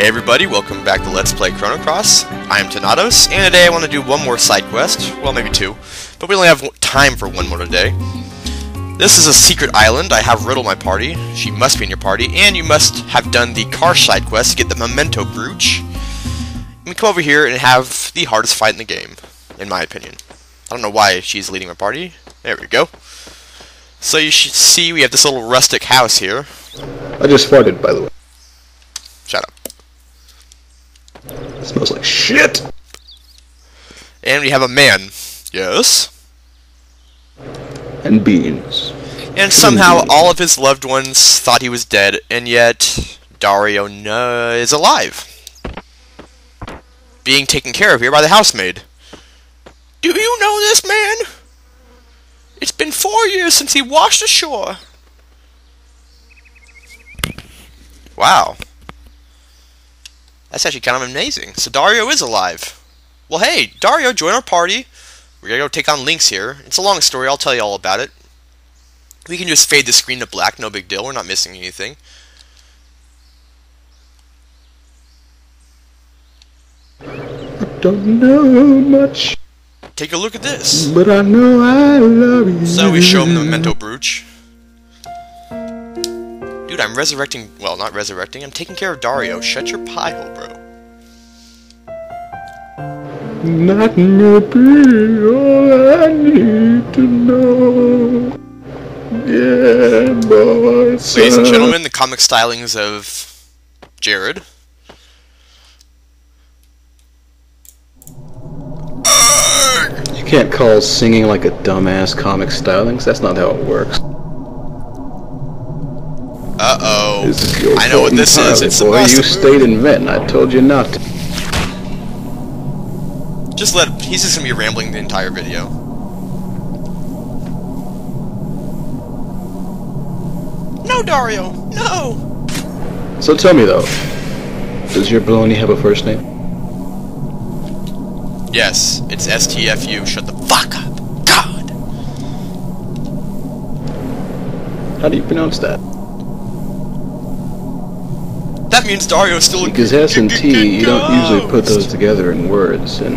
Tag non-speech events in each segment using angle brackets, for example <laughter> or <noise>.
Hey everybody, welcome back to Let's Play Chrono Cross. I am Tanatos, and today I want to do one more side quest. Well, maybe two, but we only have time for one more today. This is a secret island. I have Riddel my party. She must be in your party, and you must have done the car side quest to get the Memento Brooch. And come over here and have the hardest fight in the game, in my opinion. I don't know why she's leading my party. There we go. So you should see we have this little rustic house here. I just farted, by the way. Shut up. It smells like shit. And we have a man. Yes? And beans. And somehow all of his loved ones thought he was dead, and yet Dario no is alive. Being taken care of here by the housemaid. Do you know this man? It's been four years since he washed ashore. Wow. That's actually kind of amazing. So Dario is alive. Well, hey, Dario, join our party. We're gonna go take on Lynx here. It's a long story. I'll tell you all about it. We can just fade the screen to black. No big deal. We're not missing anything. I don't know much, Take a look at this. but I know I love you. So we show him the Memento Brooch. Dude, I'm resurrecting. Well, not resurrecting. I'm taking care of Dario. Shut your pie hole, bro. Not maybe all I need to know. Yeah, boy. Ladies and gentlemen, the comic stylings of Jared. You can't call singing like a dumbass comic stylings. That's not how it works. This is your I know what this is. It's the boy. You stayed in vent, I told you not to. Just let. Him, He's just gonna be rambling the entire video. No, Dario. No. So tell me though, does your baloney have a first name? Yes, it's STFU. Shut the fuck up. God. How do you pronounce that? That means Dario's still. Because S and T, you don't usually put those together in words, and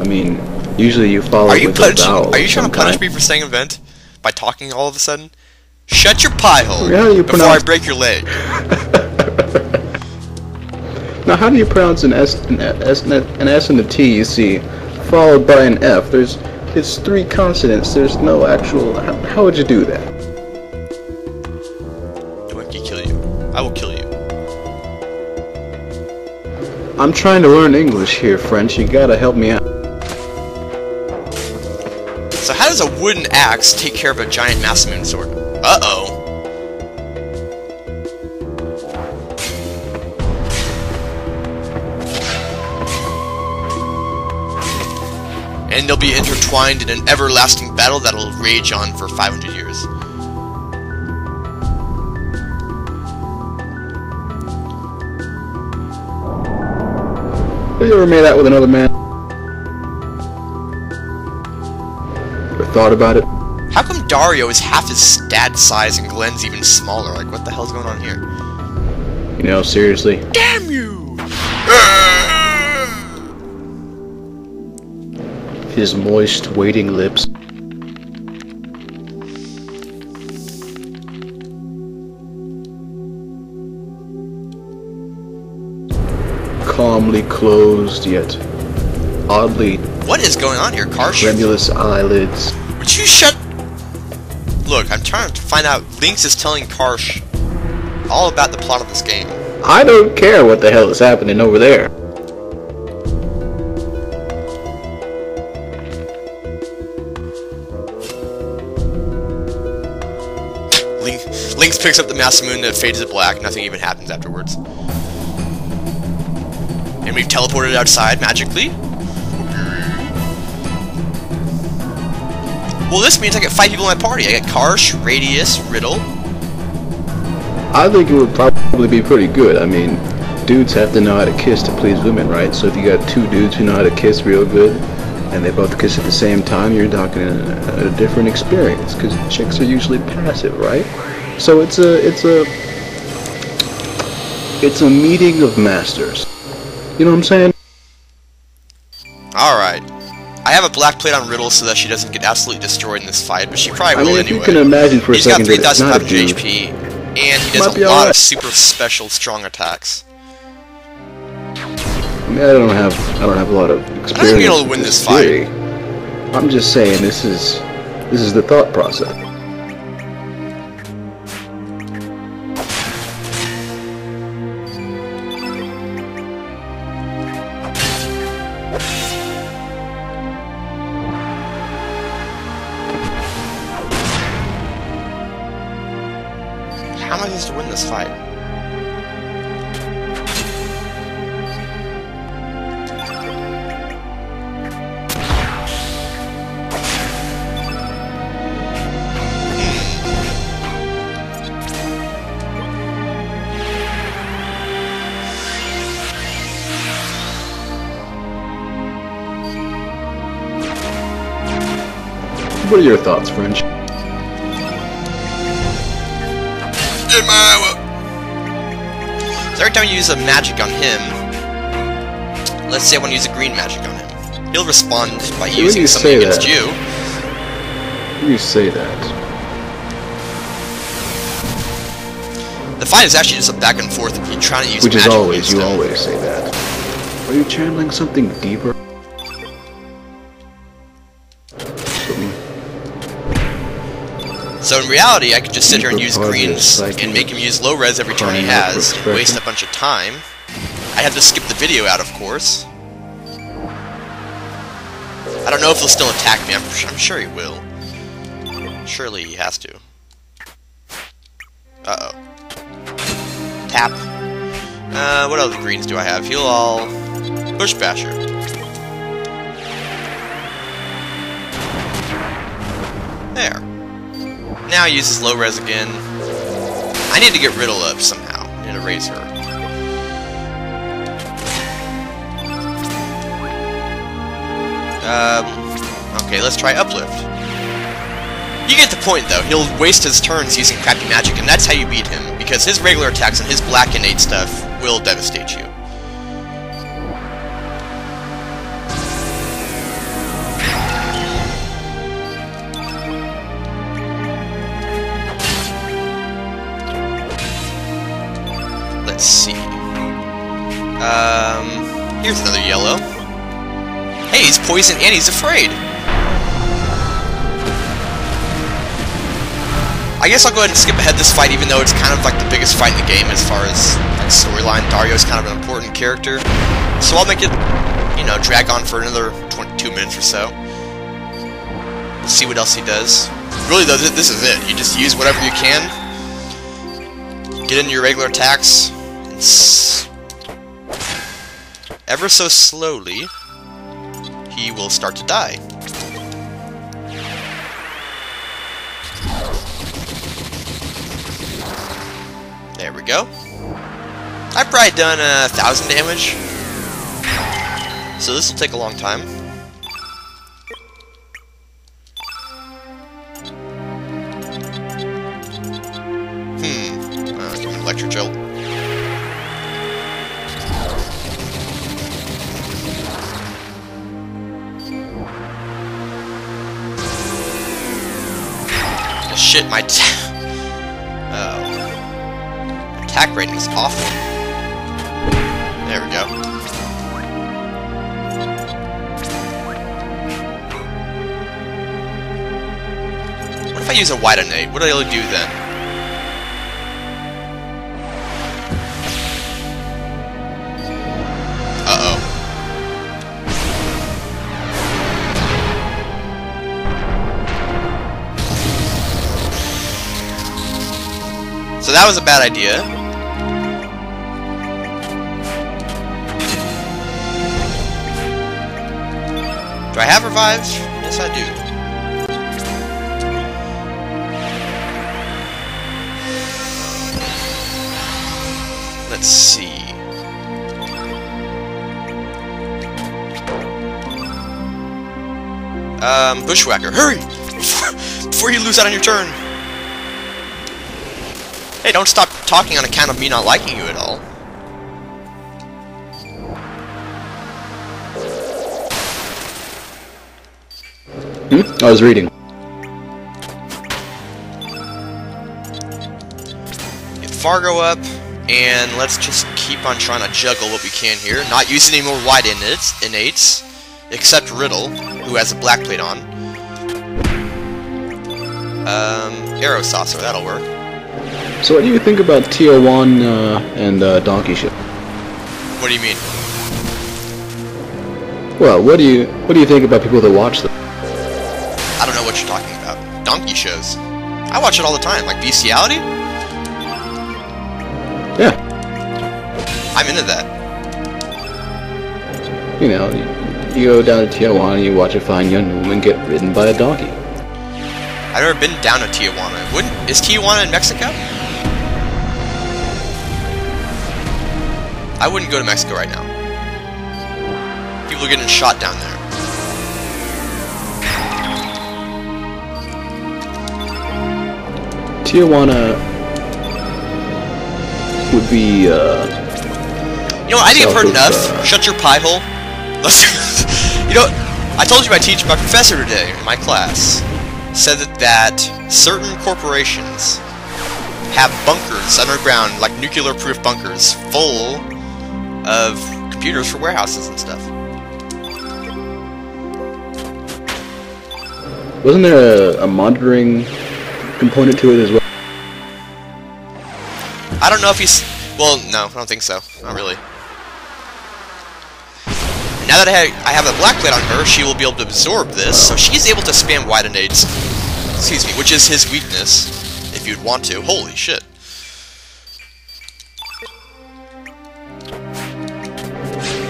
I mean, usually you follow Are you with a punishing? vowel. Are you trying some to punish me for saying event by talking all of a sudden? Shut your pie hole How do you before pronounce- I break your leg. <laughs> Now, how do you pronounce an S, an S, an S and a T? You see, followed by an F. There's, it's three consonants. There's no actual. How, how would you do that? Do I kill you? I will kill you. I'm trying to learn English here, French. You gotta help me out. So how does a wooden axe take care of a giant Masamune sword? Uh-oh. And they'll be intertwined in an everlasting battle that'll rage on for 500 years. Have you ever made out with another man? Or thought about it? How come Dario is half his stat size and Glenn's even smaller? Like, what the hell's going on here? You know, seriously. Damn you! His moist, waiting lips. Calmly closed, yet oddly What is going on here, Karsh? tremulous eyelids. Would you shut... Look, I'm trying to find out... Lynx is telling Karsh all about the plot of this game. I don't care what the hell is happening over there. Link, Lynx picks up the Masamune that fades to black. Nothing even happens afterwards. And we've teleported outside magically. Well, this means I get five people in my party. I get Karsh, Radius, Riddel. I think it would probably be pretty good. I mean, dudes have to know how to kiss to please women, right? So if you got two dudes who know how to kiss real good, and they both kiss at the same time, you're talking a, a different experience. Because chicks are usually passive, right? So it's a it's a It's a meeting of masters. You know what I'm saying? Alright. I have a black plate on Riddel so that she doesn't get absolutely destroyed in this fight, but she probably I will mean, anyway. you can imagine for a He's got second not a 3,500. HP, and he does a lot alright. of super special strong attacks. I mean, I don't have I don't have a lot of experience. gonna be able to win this theory. I'm just saying this is this is the thought process. Supposed to win this fight? What are your thoughts, French? Time you use a magic on him, let's say I want to use a green magic on him, he'll respond by using you something against that- you. You say that. The fight is actually just a back and forth of you trying to use Which is always, you him. always say that. Are you channeling something deeper? So in reality, I could just sit here and use greens and make him use low res every turn he crying out for has, waste a bunch of time. I have to skip the video out, of course. I don't know if he'll still attack me. I'm, I'm sure he will. Surely he has to. Uh-oh. Tap. Uh, what other greens do I have? Heal all. Bush Basher. There. Now uses low res again. I need to get Riddel up somehow. To raise her. Um, okay, let's try Uplift. You get the point, though. He'll waste his turns using crappy magic, and that's how you beat him, because his regular attacks and his black innate stuff will devastate you. Let's see. Um, here's another yellow. Hey, he's poisoned and he's afraid. I guess I'll go ahead and skip ahead this fight, even though it's kind of like the biggest fight in the game as far as like storyline. Dario's kind of an important character, so I'll make it, you know, drag on for another 22 minutes or so. See what else he does. Really, though, th- this is it. You just use whatever you can, get into your regular attacks, ever so slowly, he will start to die. There we go. I've probably done a thousand damage. So this will take a long time. Shit, my Oh. Attack rating is awful. There we go. What if I use a white innate? What do I do then? That was a bad idea. Do I have revive? Yes, I do. Let's see. Um, Bushwhacker, hurry! <laughs> Before you lose out on your turn! Hey, don't stop talking on account of me not liking you at all. Hmm? I was reading. Get Fargo up, and let's just keep on trying to juggle what we can here. Not using any more white innates, innates except Riddel, who has a black plate on. Um, Arrow Saucer, that'll work. So what do you think about TO1 uh, and uh, Donkey Show? What do you mean? Well, what do you what do you think about people that watch them? I don't know what you're talking about. Donkey shows. I watch it all the time, like Bestiality? Yeah, I'm into that. you know, you, you go down to Tijuana and you watch a fine young woman get ridden by a donkey. I've never been down to Tijuana. Wouldn't is Tijuana in Mexico? I wouldn't go to Mexico right now. People are getting shot down there. Tijuana would be uh, You know, what, I think I've heard enough. uh, Shut your pie hole. Let's. <laughs> you know, I told you my teacher, my professor today in my class, said that, that certain corporations have bunkers underground, like nuclear-proof bunkers, full of computers for warehouses and stuff. wasn't there a, a monitoring component to it as well? I don't know if he's. Well, no, I don't think so. Not really. Now that I have, I have a black plate on her, she will be able to absorb this, so she's able to spam white innates. Excuse me, which is his weakness, if you'd want to. Holy shit.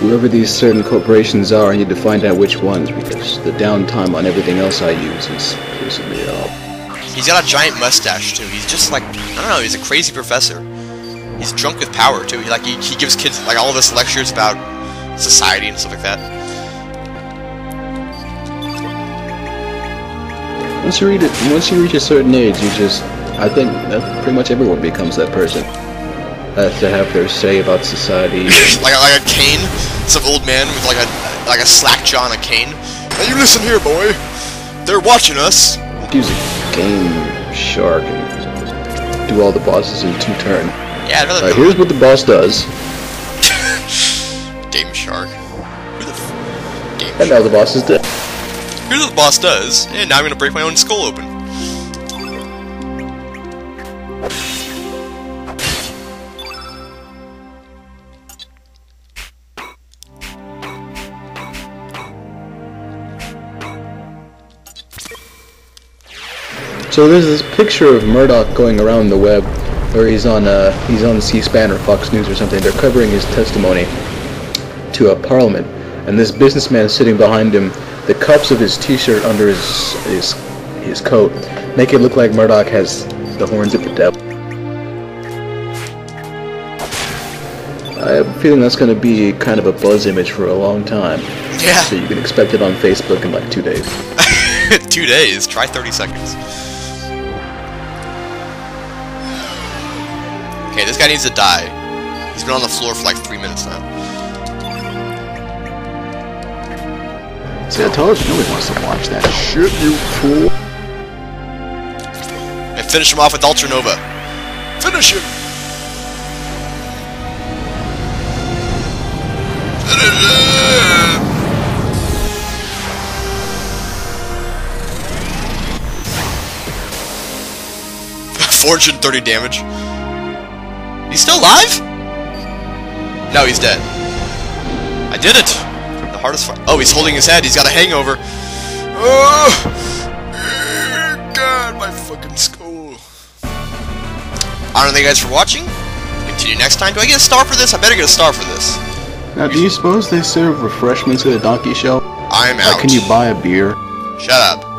Whoever these certain corporations are, I need to find out which ones because the downtime on everything else I use is pissing me off. He's got a giant mustache, too. He's just like, I don't know, he's a crazy professor. He's drunk with power, too. He, like, he, he gives kids, like, all of us lectures about society and stuff like that. Once you read it, once you reach a certain age, you just, I think that pretty much everyone becomes that person. Has to have their say about society. <laughs> like, a- like a cane? Some old man with, like, a like a slack jaw and a cane? Now you listen here, boy. They're watching us. Use a game shark and do all the bosses in two turn. Yeah, I'd rather Alright, go here's what the boss does, <laughs> Game Shark. Who the f- Game and now the boss is dead. Here's what the boss does, and now I'm gonna break my own skull open. So there's this picture of Murdoch going around the web, where he's on uh, he's on C-SPAN or Fox News or something. They're covering his testimony to a parliament, and this businessman sitting behind him. The cuffs of his T-shirt under his his his coat make it look like Murdoch has the horns of the devil. I have a feeling that's going to be kind of a buzz image for a long time. Yeah. So you can expect it on Facebook in like two days. <laughs> Two days. Try 30 seconds. Okay, this guy needs to die. He's been on the floor for like three minutes now. See, I told you nobody wants to watch that shit, you fool. And finish him off with Ultra Nova. Finish him! Finish him! <laughs> Fortune 30 damage. He's still alive? No, he's dead. I did it! The hardest fight. Oh, he's holding his head. He's got a hangover. Oh! God, my fucking skull. I don't thank you guys for watching. Continue next time. Do I get a star for this? I better get a star for this. Now, do you suppose they serve refreshments at a donkey show? I'm out. Like, can you buy a beer? Shut up.